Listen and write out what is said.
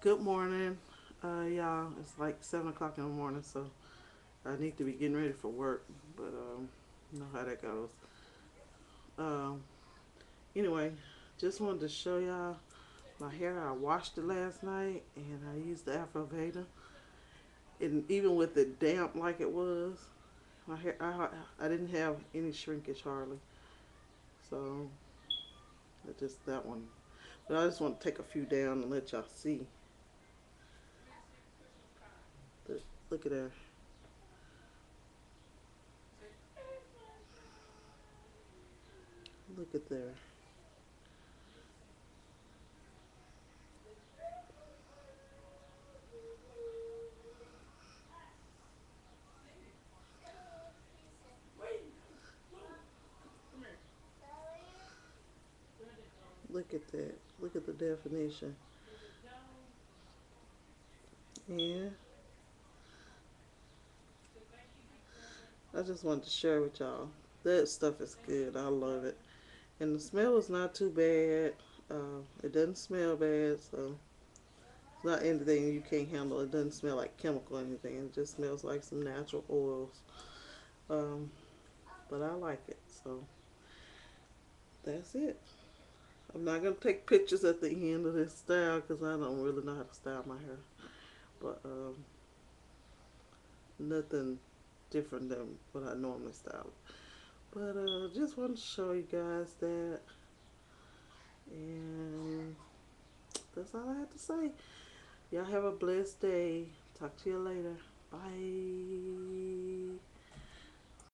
Good morning, uh, y'all. It's like seven o'clock in the morning, so I need to be getting ready for work. But um, you know how that goes. Um, anyway, just wanted to show y'all my hair. I washed it last night, and I used the Afro Veda. And even with it damp like it was, my hair I I didn't have any shrinkage hardly. So, just that one. But I just want to take a few down and let y'all see. Look, at her. Look at there. Look at that. Look at the definition. Yeah. I just wanted to share with y'all. That stuff is good. I love it. And the smell is not too bad. Uh, it doesn't smell bad, so it's not anything you can't handle. It doesn't smell like chemical or anything. It just smells like some natural oils. Um, but I like it, so that's it. I'm not going to take pictures at the end of this style because I don't really know how to style my hair. But um, nothing different than what I normally style. But uh, just want to show you guys that. And that's all I have to say. Y'all have a blessed day. Talk to you later. Bye.